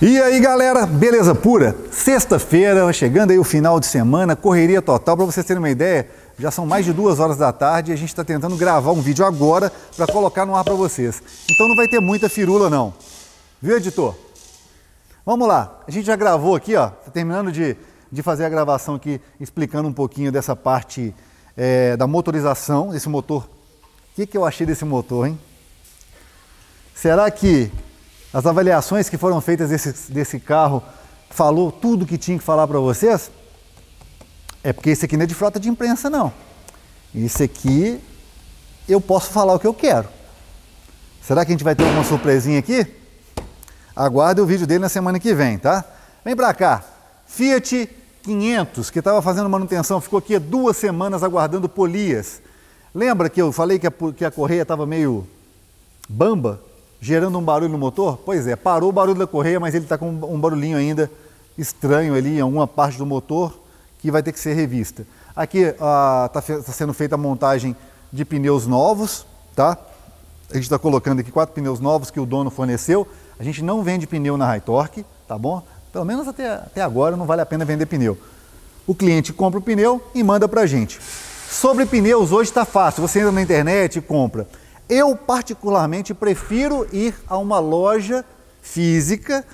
E aí galera, beleza pura? Sexta-feira, chegando aí o final de semana, correria total. Para vocês terem uma ideia, já são mais de duas horas da tarde e a gente está tentando gravar um vídeo agora para colocar no ar para vocês. Então não vai ter muita firula não. Viu, editor? Vamos lá, a gente já gravou aqui, ó, tá terminando de, de fazer a gravação aqui, explicando um pouquinho dessa parte é, da motorização, desse motor. O que, que eu achei desse motor, hein? Será que as avaliações que foram feitas desse, desse carro falou tudo que tinha que falar para vocês? É porque esse aqui não é de frota de imprensa, não. Esse aqui eu posso falar o que eu quero. Será que a gente vai ter alguma surpresinha aqui? Aguarde o vídeo dele na semana que vem, tá? Vem pra cá. Fiat 500, que estava fazendo manutenção, ficou aqui duas semanas aguardando polias. Lembra que eu falei que a, que a correia estava meio bamba? Gerando um barulho no motor? Pois é, parou o barulho da correia, mas ele está com um barulhinho ainda estranho ali em alguma parte do motor que vai ter que ser revista. Aqui está ah, tá sendo feita a montagem de pneus novos, tá? A gente está colocando aqui quatro pneus novos que o dono forneceu. A gente não vende pneu na High Torque, tá bom? Pelo menos até, até agora não vale a pena vender pneu. O cliente compra o pneu e manda para a gente. Sobre pneus, hoje está fácil. Você entra na internet e compra. Eu, particularmente, prefiro ir a uma loja física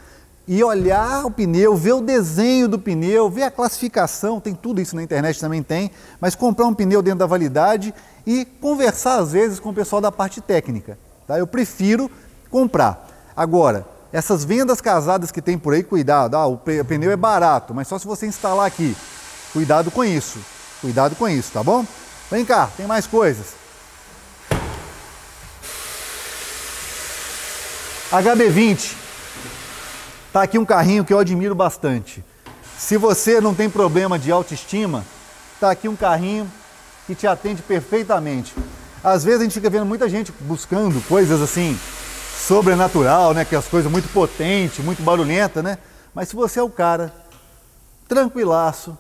e olhar o pneu, ver o desenho do pneu, ver a classificação, tem tudo isso na internet também tem, mas comprar um pneu dentro da validade e conversar às vezes com o pessoal da parte técnica. Tá? Eu prefiro comprar. Agora, essas vendas casadas que tem por aí, cuidado, ah, o pneu é barato, mas só se você instalar aqui. Cuidado com isso, cuidado com isso, tá bom? Vem cá, tem mais coisas. HB20. Tá aqui um carrinho que eu admiro bastante. Se você não tem problema de autoestima, tá aqui um carrinho que te atende perfeitamente. Às vezes a gente fica vendo muita gente buscando coisas assim sobrenatural, né, que é as coisas muito potentes, muito barulhenta, né? Mas se você é o cara tranquilaço,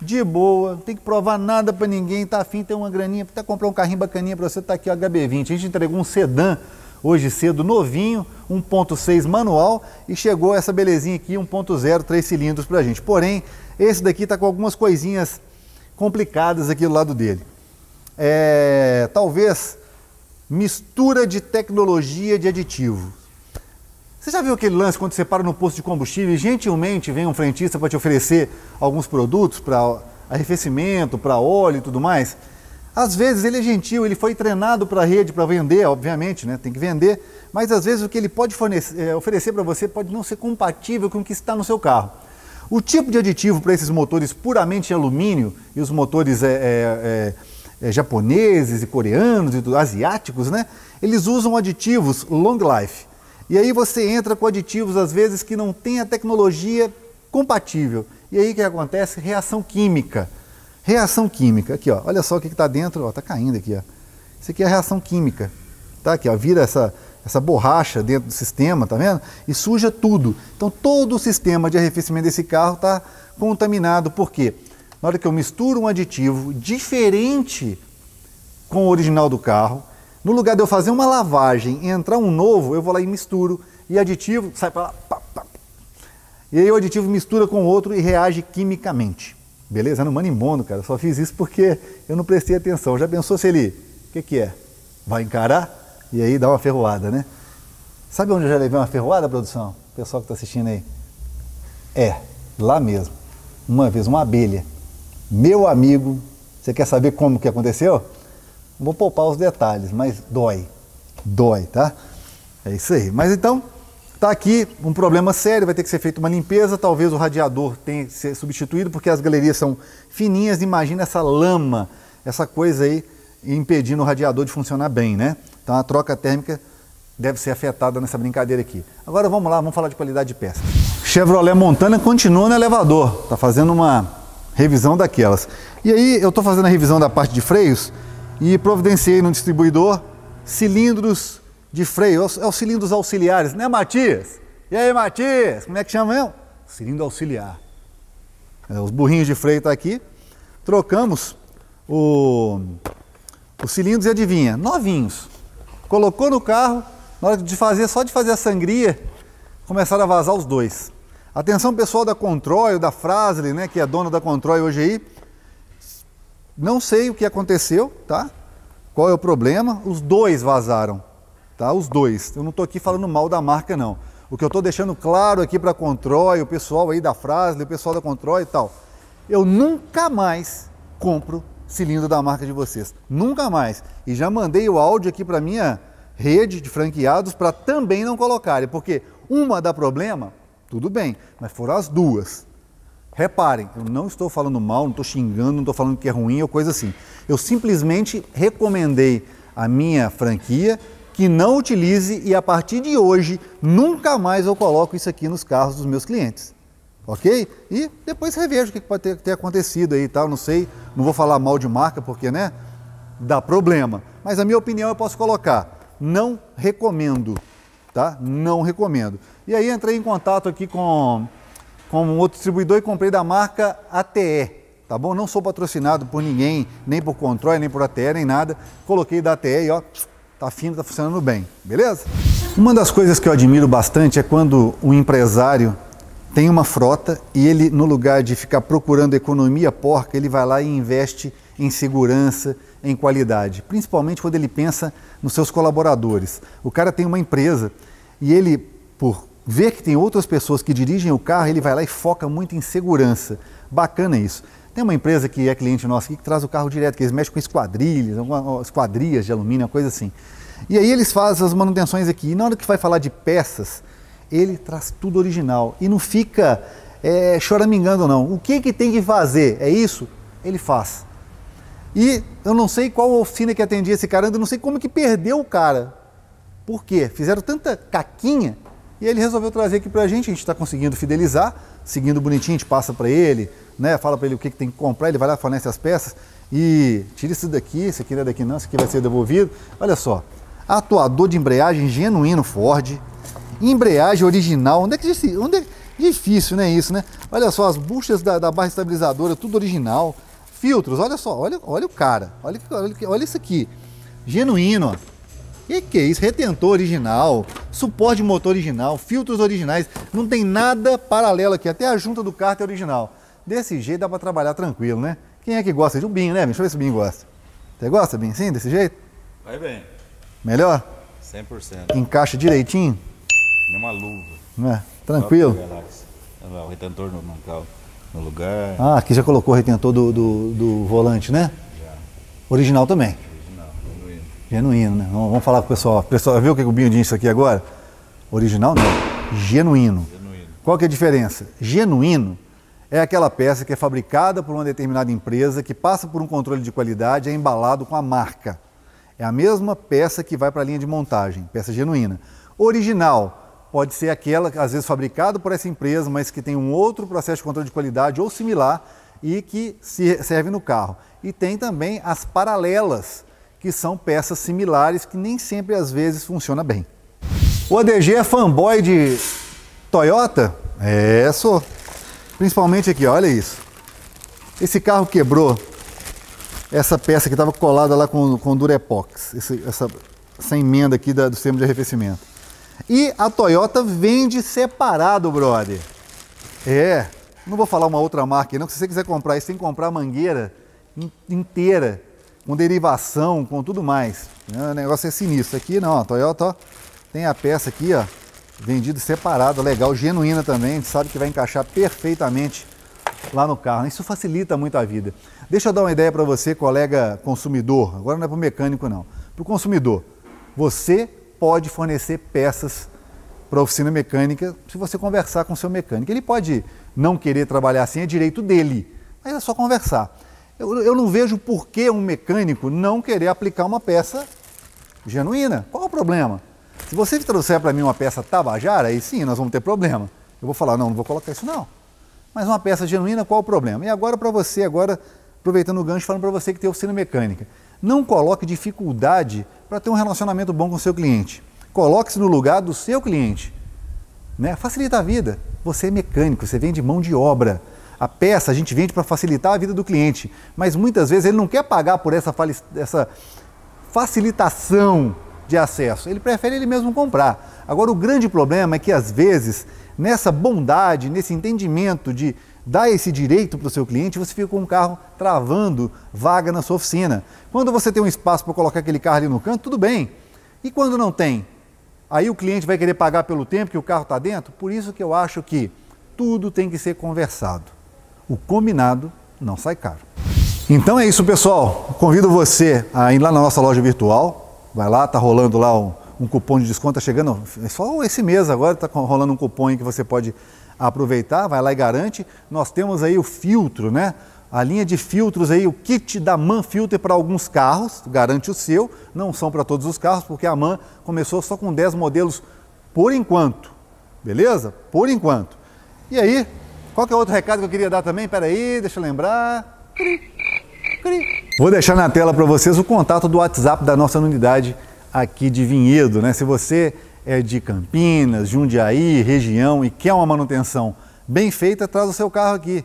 de boa, não tem que provar nada para ninguém, tá afim, tem uma graninha, até comprar um carrinho bacaninha para você, tá aqui o HB20. A gente entregou um sedã hoje cedo novinho, 1.6 manual e chegou essa belezinha aqui, 1.0, 3 cilindros para a gente. Porém, esse daqui está com algumas coisinhas complicadas aqui do lado dele. É, talvez mistura de tecnologia de aditivo. Você já viu aquele lance quando você para no posto de combustível e gentilmente vem um frentista para te oferecer alguns produtos para arrefecimento, para óleo e tudo mais? Às vezes ele é gentil, ele foi treinado para a rede para vender, obviamente, né? tem que vender, mas às vezes o que ele pode fornecer, é, oferecer para você pode não ser compatível com o que está no seu carro. O tipo de aditivo para esses motores puramente alumínio e os motores é, é, é, é japoneses e coreanos e asiáticos, né? Eles usam aditivos long life. E aí você entra com aditivos às vezes que não tem a tecnologia compatível. E aí o que acontece? Reação química. Reação química, aqui ó, olha só o que está dentro, ó, tá caindo aqui ó. Isso aqui é a reação química, tá aqui ó, vira essa, essa borracha dentro do sistema, tá vendo? E suja tudo. Então todo o sistema de arrefecimento desse carro está contaminado, por quê? Na hora que eu misturo um aditivo diferente com o original do carro, no lugar de eu fazer uma lavagem e entrar um novo, eu vou lá e misturo, e aditivo sai para lá, pá, pá. e aí o aditivo mistura com o outro e reage quimicamente. Beleza? No Manimondo, cara. Só fiz isso porque eu não prestei atenção. Já pensou se ele. O que, que é? Vai encarar e aí dá uma ferroada, né? Sabe onde eu já levei uma ferroada, produção? Pessoal que está assistindo aí. É, lá mesmo. Uma vez, uma abelha. Meu amigo, você quer saber como que aconteceu? Vou poupar os detalhes, mas dói. Dói, tá? É isso aí. Mas então, Está aqui um problema sério, vai ter que ser feita uma limpeza, talvez o radiador tenha que ser substituído, porque as galerias são fininhas, imagina essa lama, essa coisa aí impedindo o radiador de funcionar bem, né? Então a troca térmica deve ser afetada nessa brincadeira aqui. Agora vamos lá, vamos falar de qualidade de peça. Chevrolet Montana continua no elevador, está fazendo uma revisão daquelas. E aí eu estou fazendo a revisão da parte de freios e providenciei no distribuidor cilindros de freio, é os é cilindros auxiliares, né, Matias? E aí, Matias, como é que chama mesmo? Cilindro auxiliar. É, os burrinhos de freio estão tá aqui. Trocamos o, os cilindros e adivinha, novinhos. Colocou no carro, na hora de fazer, só de fazer a sangria, começaram a vazar os dois. Atenção pessoal da Control, da Frasle, né, que é dona da Control hoje aí. Não sei o que aconteceu, tá? Qual é o problema? Os dois vazaram, tá? Os dois. Eu não estou aqui falando mal da marca, não. O que eu estou deixando claro aqui para a Control, o pessoal aí da Frasle, o pessoal da Control e tal. Eu nunca mais compro cilindro da marca de vocês. Nunca mais. E já mandei o áudio aqui para minha rede de franqueados para também não colocarem, porque uma dá problema, tudo bem, mas foram as duas. Reparem, eu não estou falando mal, não estou xingando, não estou falando que é ruim ou coisa assim. Eu simplesmente recomendei a minha franquia que não utilize e a partir de hoje nunca mais eu coloco isso aqui nos carros dos meus clientes. Ok? E depois revejo o que pode ter, ter acontecido aí e tal, não sei, não vou falar mal de marca porque, né, dá problema. Mas a minha opinião eu posso colocar, não recomendo, tá? Não recomendo. E aí entrei em contato aqui com, com um outro distribuidor e comprei da marca ATE, tá bom? Não sou patrocinado por ninguém, nem por Control, nem por ATE, nem nada. Coloquei da ATE e ó, tá fino, tá funcionando bem, beleza? Uma das coisas que eu admiro bastante é quando um empresário tem uma frota e ele, no lugar de ficar procurando economia porca, ele vai lá e investe em segurança, em qualidade, principalmente quando ele pensa nos seus colaboradores. O cara tem uma empresa e ele, por ver que tem outras pessoas que dirigem o carro, ele vai lá e foca muito em segurança. Bacana isso. Tem uma empresa que é cliente nosso aqui que traz o carro direto, que eles mexem com esquadrilhas, esquadrias de alumínio, uma coisa assim. E aí eles fazem as manutenções aqui. E na hora que vai falar de peças, ele traz tudo original e não fica é, choramingando não. O que, que tem que fazer? É isso? Ele faz. E eu não sei qual oficina que atendia esse cara, eu não sei como que perdeu o cara. Por quê? Fizeram tanta caquinha e ele resolveu trazer aqui pra gente, a gente está conseguindo fidelizar, seguindo bonitinho, a gente passa para ele, né, fala para ele o que, que tem que comprar, ele vai lá, fornece as peças e tira isso daqui, esse aqui não é daqui não, esse aqui vai ser devolvido. Olha só, atuador de embreagem genuíno Ford, embreagem original. Onde é que disse? Onde é difícil, né? Isso, né? Olha só, as buchas da, da barra estabilizadora, tudo original. Filtros, olha só, olha, olha o cara, olha, olha, olha isso aqui. Genuíno, ó. Que que é isso? Retentor original, suporte de motor original, filtros originais, não tem nada paralelo aqui, até a junta do kart é original. Desse jeito dá para trabalhar tranquilo, né? Quem é que gosta de um Binho, né? Deixa eu ver se o Binho gosta. Você gosta, Binho, sim, desse jeito? Vai bem. Melhor? 100%. Encaixa direitinho? Nem uma luva. É, tranquilo? O retentor no, no, no, lugar. Ah, aqui já colocou o retentor do, do, do volante, né? Já. Original também? Genuíno. Né? Vamos, falar com o pessoal. Pessoal, viu o que o Binho disse aqui agora? Original não, genuíno. Genuíno. Qual que é a diferença? Genuíno é aquela peça que é fabricada por uma determinada empresa, que passa por um controle de qualidade, é embalado com a marca. É a mesma peça que vai para a linha de montagem, peça genuína. Original pode ser aquela, às vezes, fabricada por essa empresa, mas que tem um outro processo de controle de qualidade ou similar e que serve no carro. E tem também as paralelas, que são peças similares que nem sempre, às vezes, funciona bem. O ADG é fanboy de Toyota? É, sou. Principalmente aqui, olha isso. Esse carro quebrou essa peça que estava colada lá com, com Durepox, esse, essa, essa emenda aqui da, do sistema de arrefecimento. E a Toyota vende separado, brother. É, não vou falar uma outra marca não, se você quiser comprar isso, tem que comprar a mangueira inteira, com derivação, com tudo mais. O negócio é sinistro. Aqui não, a Toyota ó, tem a peça aqui, ó, vendido separado, legal, genuína também, a gente sabe que vai encaixar perfeitamente lá no carro. Isso facilita muito a vida. Deixa eu dar uma ideia para você, colega consumidor, agora não é para o mecânico não, para o consumidor. Você pode fornecer peças para a oficina mecânica se você conversar com o seu mecânico. Ele pode não querer trabalhar assim, é direito dele, mas é só conversar. Eu, eu não vejo por que um mecânico não querer aplicar uma peça genuína. Qual o problema? Se você trouxer para mim uma peça tabajara, aí sim nós vamos ter problema. Eu vou falar, não, não vou colocar isso não. Mas uma peça genuína, qual o problema? E agora para você, agora aproveitando o gancho, falando para você que tem oficina mecânica. Não coloque dificuldade para ter um relacionamento bom com o seu cliente. Coloque-se no lugar do seu cliente. Né? Facilita a vida. Você é mecânico, você vende mão de obra. A peça a gente vende para facilitar a vida do cliente, mas muitas vezes ele não quer pagar por essa, essa facilitação de acesso, ele prefere ele mesmo comprar. Agora, o grande problema é que às vezes, nessa bondade, nesse entendimento de dar esse direito para o seu cliente, você fica com um carro travando vaga na sua oficina. Quando você tem um espaço para colocar aquele carro ali no canto, tudo bem. E quando não tem? Aí o cliente vai querer pagar pelo tempo que o carro está dentro? Por isso que eu acho que tudo tem que ser conversado. O combinado não sai caro. Então é isso, pessoal. Convido você a ir lá na nossa loja virtual. Vai lá, tá rolando lá um, um cupom de desconto, tá chegando é só esse mês agora, tá rolando um cupom que você pode aproveitar, vai lá e garante. Nós temos aí o filtro, né? A linha de filtros aí, o kit da MAN Filter para alguns carros, garante o seu, não são para todos os carros, porque a MAN começou só com 10 modelos por enquanto, beleza? Por enquanto. E aí, qual é outro recado que eu queria dar também? Pera aí, deixa eu lembrar. Vou deixar na tela para vocês o contato do WhatsApp da nossa unidade aqui de Vinhedo, né? Se você é de Campinas, Jundiaí, região e quer uma manutenção bem feita, traz o seu carro aqui.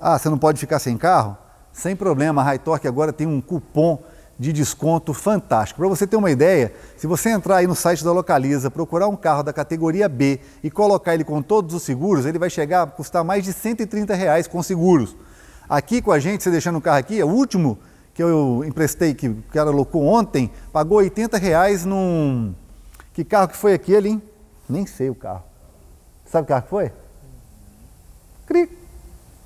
Ah, você não pode ficar sem carro? Sem problema, a High Torque agora tem um cupom de desconto fantástico. Para você ter uma ideia, se você entrar aí no site da Localiza, procurar um carro da categoria B e colocar ele com todos os seguros, ele vai chegar a custar mais de 130 reais com seguros. Aqui com a gente, você deixando o carro aqui, é o último que eu emprestei, que o cara locou ontem, pagou 80 reais num... Que carro que foi aquele, hein? Nem sei o carro. Sabe o carro que foi? Cri,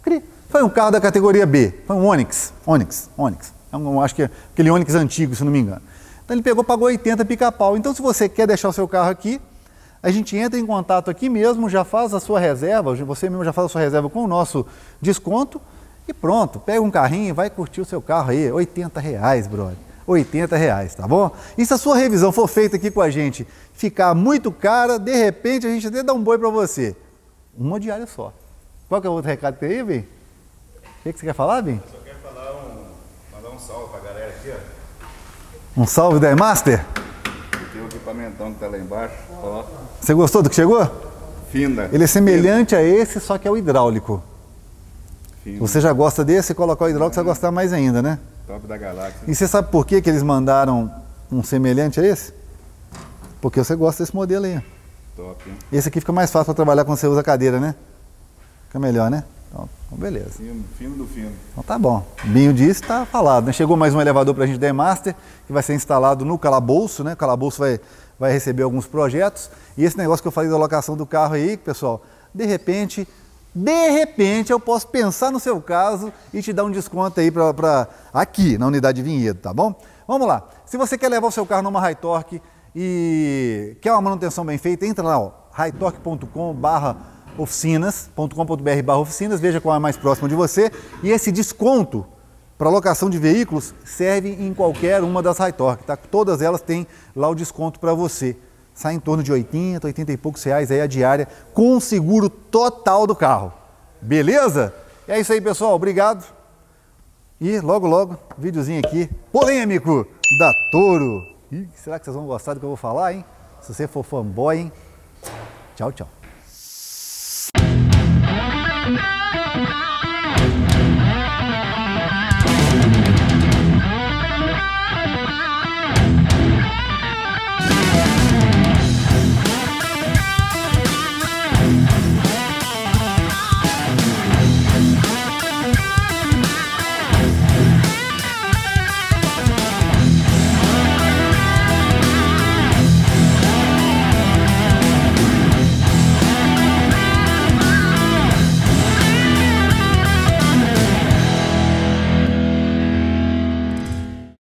cri. Foi um carro da categoria B, foi um Onix, Onix, Onix. É um, acho que é aquele Onix antigo, se não me engano. Então ele pegou, pagou 80 pica-pau. Então se você quer deixar o seu carro aqui, a gente entra em contato aqui mesmo, já faz a sua reserva, você mesmo já faz a sua reserva com o nosso desconto e pronto, pega um carrinho e vai curtir o seu carro aí, 80 reais, brother. 80 reais, tá bom? E se a sua revisão for feita aqui com a gente ficar muito cara, de repente a gente até dá um boi para você. Uma diária só. Qual que é o outro recado que tem aí, Vim? O que, que você quer falar, Vim? Só quero falar um, mandar um salve pra galera aqui, ó. Um salve da Master? Tem o equipamentão que tá lá embaixo, ó. Você gostou do que chegou? Finda. Ele é semelhante a esse, só que é o hidráulico. Finda. Você já gosta desse, colocar o hidráulico, você vai gostar mais ainda, né? Top da galáxia. E você sabe por que, que eles mandaram um semelhante a esse? Porque você gosta desse modelo aí. Top, hein? Esse aqui fica mais fácil para trabalhar quando você usa a cadeira, né? Fica melhor, né? Então, então beleza. Fino, fino do fino. Então tá bom. Binho disse, tá falado. Né? Chegou mais um elevador para a gente da Master, que vai ser instalado no calabouço, né? O calabouço vai, vai receber alguns projetos. E esse negócio que eu falei da locação do carro aí, pessoal, de repente, de repente eu posso pensar no seu caso e te dar um desconto aí para aqui, na unidade de Vinhedo, tá bom? Vamos lá. Se você quer levar o seu carro numa High Torque e quer uma manutenção bem feita, entra lá, ó, hightorque.com barra oficinas.com.br barra oficinas, veja qual é mais próxima de você. E esse desconto para locação de veículos serve em qualquer uma das High Torque, tá? Todas elas têm lá o desconto para você. Sai em torno de 80, 80 e poucos reais aí a diária com o seguro total do carro. Beleza? É isso aí, pessoal. Obrigado. E logo, logo, videozinho aqui polêmico da Toro. Ih, será que vocês vão gostar do que eu vou falar, hein? Se você for fanboy, hein? Tchau, tchau. Thank you.